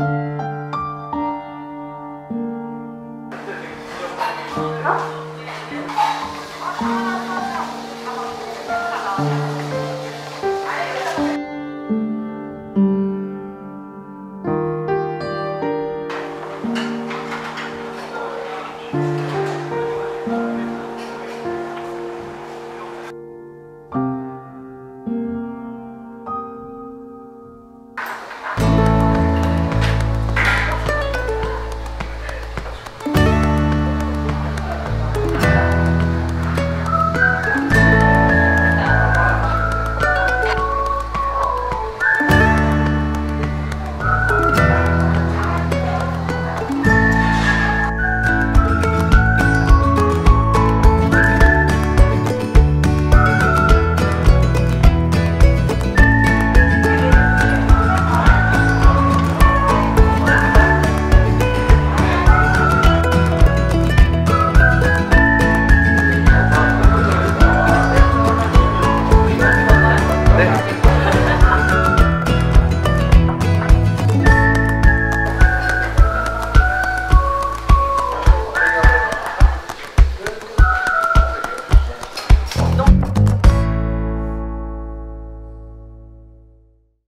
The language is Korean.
어?